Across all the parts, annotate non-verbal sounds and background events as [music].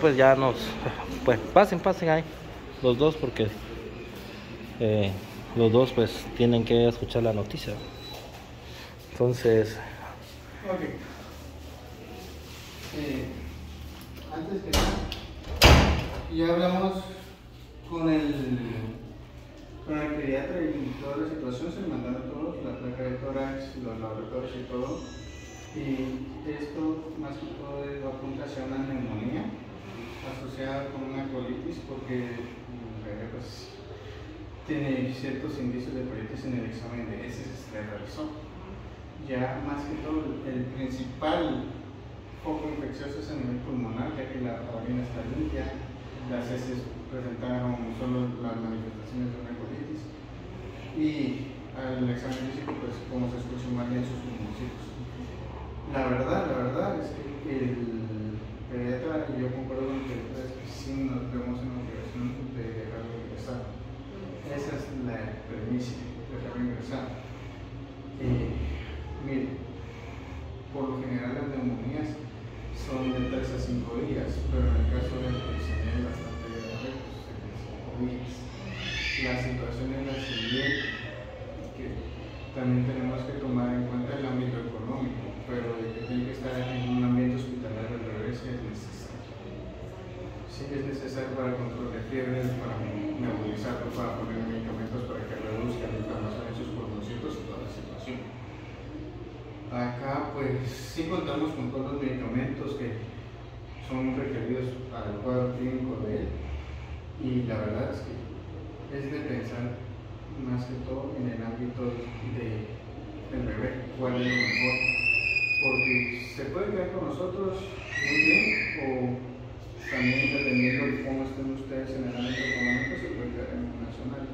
Pues ya nos, pues pasen, pasen ahí, los dos porque eh, los dos pues tienen que escuchar la noticia. Entonces, Ok. Eh, antes que nada, ya hablamos con el, con el pediatra y toda la situación, se mandaron todos, la placa de tórax, los laboratorios y todo. Y esto, más que todo, apunta hacia una neumonía asociada con una colitis, porque pues, tiene ciertos indicios de colitis en el examen de ese que se le ya más que todo el principal foco infeccioso es a nivel pulmonar, ya que la orina está limpia, las heces presentaron solo las manifestaciones de una colitis y al examen físico, pues como se escuchó más bien sus pulmoncitos. La verdad, la verdad es que el pediatra, y yo concuerdo con que sí nos vemos en obligación de dejarlo ingresar. Esa es la premisa, dejarlo ingresar. Eh, Mire, por lo general las neumonías son de 3 a 5 días, pero en el caso de la es bastante grave, pues de 5 días. La situación es la siguiente, que también tenemos que tomar en cuenta el ámbito económico, pero de que tiene que estar en un ambiente hospitalario al revés es necesario. Sí es necesario para el control de fiebre, para nebulizarlo, para poner medicamentos para que reduzca la inflamación en sus pulmoncitos y toda la situación. Acá pues sí contamos con todos los medicamentos que son requeridos para el cuadro clínico de él y la verdad es que es de pensar más que todo en el ámbito de, del bebé, cuál es lo mejor. Porque se puede quedar con nosotros muy bien o también dependiendo de cómo estén ustedes en el ámbito económico se puede quedar en un nacional.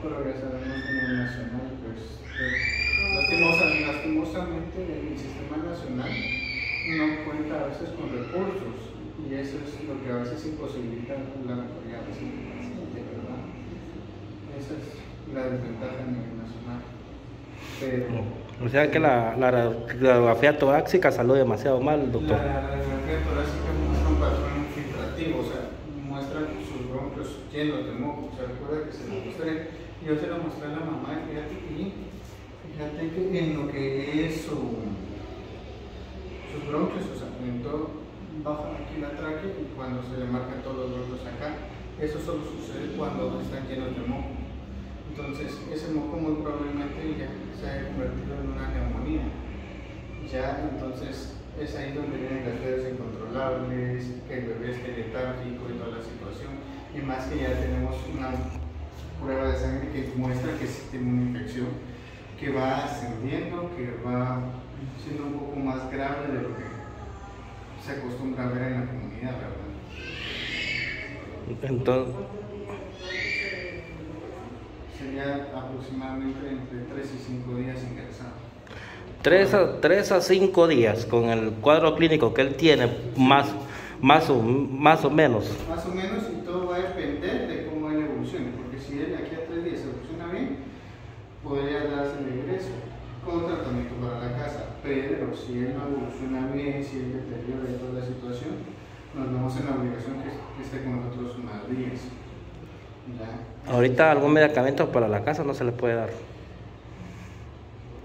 Pero ya sabemos que en el nacional pues... eh, Lastimosa- lastimosamente el sistema nacional no cuenta a veces con recursos y eso es lo que a veces imposibilita la mejoría del paciente, ¿verdad? Esa es la desventaja a nivel nacional. Pero o sea que la, la radiografía torácica salió demasiado mal, doctor. la radiografía torácica muestra un patrón infiltrativo, o sea, muestra sus llenos de moco. O sea, recuerda que se lo mostré, yo se lo mostré a la mamá y fíjate que Fíjate que en lo que es su, sus bronquios, o sea, en todo, baja aquí la tráquea y cuando se le marcan todos los bronquios acá, eso solo sucede cuando están llenos de moco. Entonces, ese moco muy probablemente ya se haya convertido en una neumonía. Ya, entonces, es ahí donde vienen las fiebres incontrolables, que el bebé esté letárgico y toda la situación. Y más que ya tenemos una prueba de sangre que muestra que sí tiene una infección que va ascendiendo, que va siendo un poco más grave de lo que se acostumbra a ver en la comunidad, ¿verdad? Entonces, Sería aproximadamente entre 3 y 5 días ingresado. 3 a, tres a 5 días con el cuadro clínico que él tiene, más, más, o, más o menos. Más o menos, y todo va a depender de cómo él evolucione, porque si él de aquí a 3 días evoluciona bien, podría darse el ingreso con tratamiento para la casa, pero si él no evoluciona bien, si él deteriora y toda la situación, nos vemos en la obligación que, que esté con nosotros unas días. ¿ya? Ahorita algún medicamento para la casa no se le puede dar.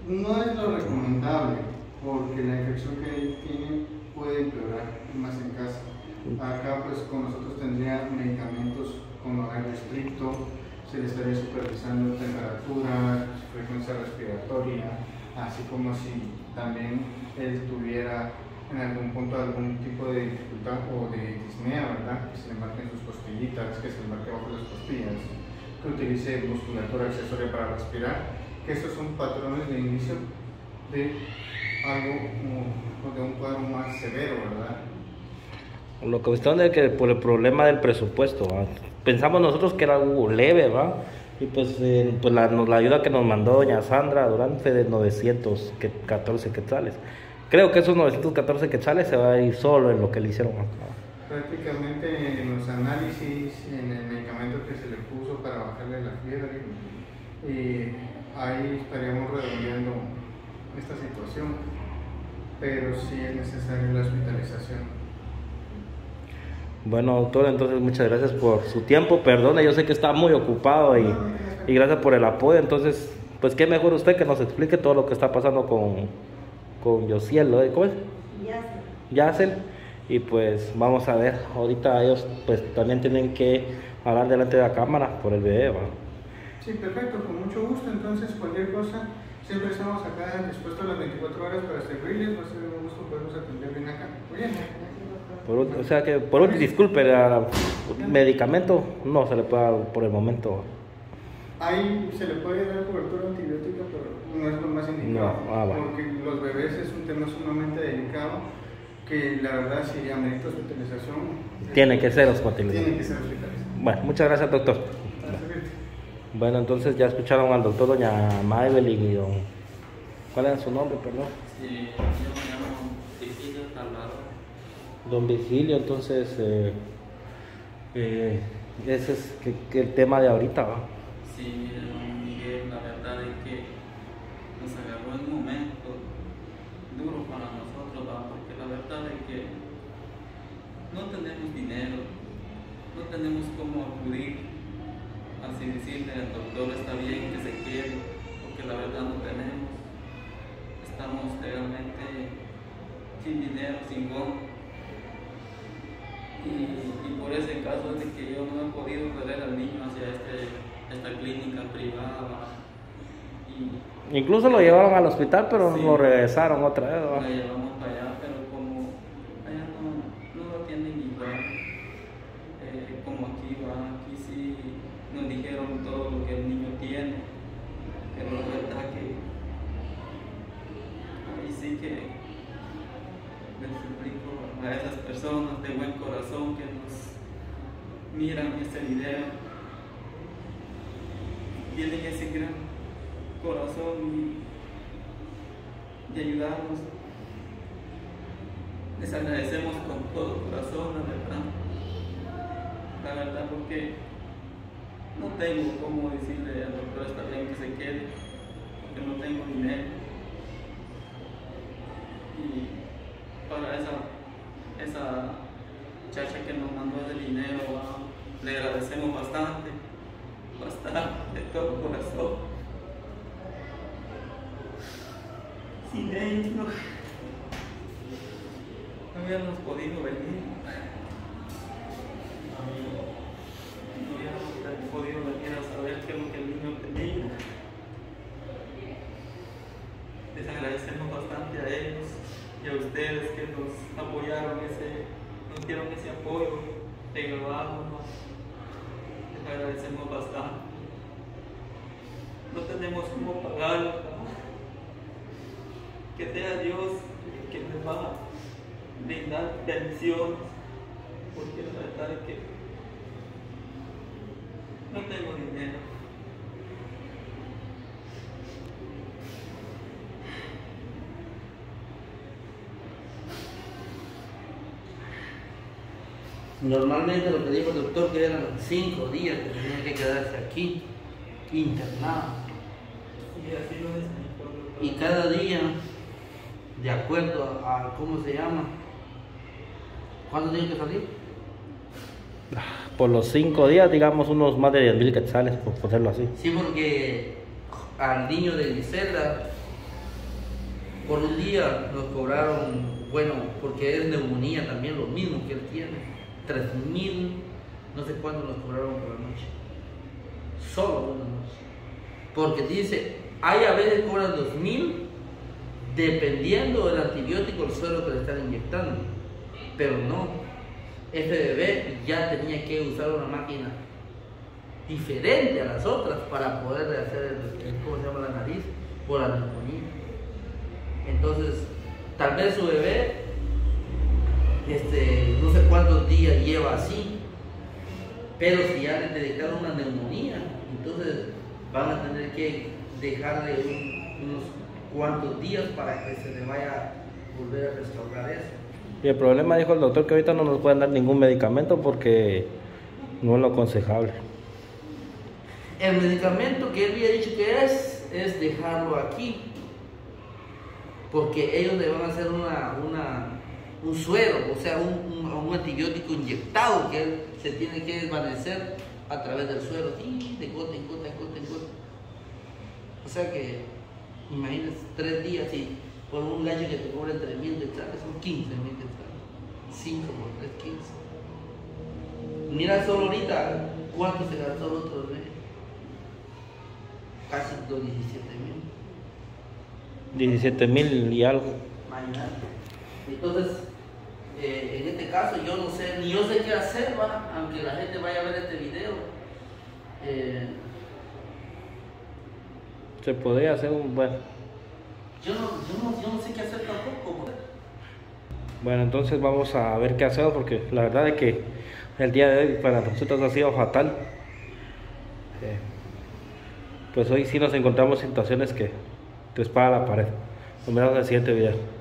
No es lo recomendable, porque la infección que él tiene puede empeorar más en casa. Acá pues con nosotros tendría medicamentos con horario estricto, se le estaría supervisando temperatura, frecuencia respiratoria, así como si también él tuviera en algún punto algún tipo de dificultad o de disnea, ¿verdad? Que se le marquen sus costillitas, que se le marque bajo las costillas, que utilice musculatura accesoria para respirar, que estos son patrones de inicio de algo como de un cuadro más severo, ¿verdad? Lo que cuestión es que por el problema del presupuesto, ¿va? pensamos nosotros que era algo leve, ¿va? Y pues, eh, pues la, la ayuda que nos mandó doña Sandra Durán fue de 914 quetzales. Creo que esos 914 quetzales se va a ir solo en lo que le hicieron acá. Prácticamente en los análisis, en el medicamento que se le puso para bajarle la fiebre, y ahí estaríamos redondeando esta situación, pero sí es necesaria la hospitalización. Bueno, doctor, entonces muchas gracias por su tiempo. Perdone, yo sé que está muy ocupado y, y gracias por el apoyo. Entonces, pues qué mejor usted que nos explique todo lo que está pasando con, con Yosiel. ¿cómo es? Yacel. Y pues vamos a ver, ahorita ellos pues también tienen que hablar delante de la cámara por el video. ¿va? Sí, perfecto, con mucho gusto. Entonces, cualquier cosa, siempre estamos acá dispuestos a las 24 horas para servirles. Va a ser un gusto podernos atender bien acá. Muy bien. Por, o sea que, por último, disculpe, la- medicamento no se le puede dar por el momento. Ahí se le puede dar cobertura antibiótica, pero no es lo más indicado. No, ah, bueno. Porque los bebés es un tema sumamente delicado que la verdad si amerita hospitalización. Tiene que ser Tiene hospitalizado. que ser hospitalizado. Bueno, muchas gracias, doctor. Bueno, entonces ya escucharon al doctor doña Maybelline y don... ¿Cuál era su nombre, perdón? Sí, yo me llamo Virgilio Salvador. Don Virgilio, entonces... eh, eh, ese es que, que el tema de ahorita, ¿va? Sí, mire, don Miguel, la verdad es que nos agarró en un momento duro para nosotros, ¿va? porque la verdad es que no tenemos dinero, no tenemos cómo acudir, así decirle al doctor está bien que se quede, porque la verdad no tenemos, estamos realmente sin dinero, sin goma. Y, y por ese caso es de que yo no he podido traer al niño hacia este, esta clínica privada y Incluso lo llevaron al hospital, pero Sí. lo regresaron otra vez, la llevamos para allá, pero como allá no, no lo atienden igual eh, como aquí va, aquí sí nos dijeron todo lo que el niño tiene, pero la verdad que ahí sí que les suplico a esas personas de buen corazón que nos miran este video, tienen ese gran corazón y ayudarnos. Les agradecemos con todo corazón, la verdad. La verdad porque no tengo cómo decirle al doctor está bien que se quede, porque no tengo dinero. Y para esa, esa chacha que nos mandó ese dinero, le agradecemos bastante, bastante, de [laughs] todo corazón. Sin ellos no, hubiéramos podido venir. No hubiéramos podido venir a saber qué es lo que el niño tenía. Les agradecemos bastante a ellos a ustedes que nos apoyaron, ese, nos dieron ese apoyo de grabarnos. Les agradecemos bastante. No tenemos cómo pagarlo. ¿no? Que sea Dios que nos va a brindar bendiciones, porque la verdad es que no tengo dinero. Normalmente lo que dijo el doctor que eran cinco días que tenía que quedarse aquí, internado. Y así lo es mi pueblo. Y cada día, de acuerdo a, a cómo se llama, ¿cuándo tiene que salir? Por los cinco días, digamos, unos más de 10 mil quetzales, por ponerlo así. Sí, porque al niño de Griselda, por un día nos cobraron, bueno, porque es neumonía también, lo mismo que él tiene, tres mil, no sé cuánto nos cobraron por la noche. Solo una noche. Porque dice, hay a veces cobran dos mil, dependiendo del antibiótico, el suelo que le están inyectando. Pero no, este bebé ya tenía que usar una máquina diferente a las otras para poder hacer el, el- ¿cómo se llama la nariz? Por la neumonía. Entonces, tal vez su bebé, este, no sé cuántos días lleva así, pero si ya le detectaron una neumonía, entonces van a tener que dejarle un- unos cuantos días para que se le vaya a volver a restaurar eso. Y el problema, dijo el doctor, que ahorita no nos pueden dar ningún medicamento porque no es lo aconsejable. El medicamento que él había dicho que es, es dejarlo aquí. Porque ellos le van a hacer una, una un suero, o sea, un, un- un antibiótico inyectado que él se tiene que desvanecer a través del suero, y de gota en gota, en gota en gota. O sea que, imagínense, tres días y por un gallo que te cobre 3 mil quetzales son 15 mil quetzales. 5 por 3, 15. Mira solo ahorita cuánto se gastó el otro rey. Casi los 17 mil. 17 mil y algo. Entonces, eh, en este caso yo no sé, ni yo sé qué hacer, ¿va? aunque la gente vaya a ver este video. Eh, Se podría hacer un bueno. yo, no, yo, no, yo no sé qué hacer tampoco. ¿va? Bueno, entonces vamos a ver qué hacemos porque la verdad es que el día de hoy para nosotros ha sido fatal. Eh, pues hoy sí nos encontramos situaciones que te espada la pared. Nos vemos en el siguiente video.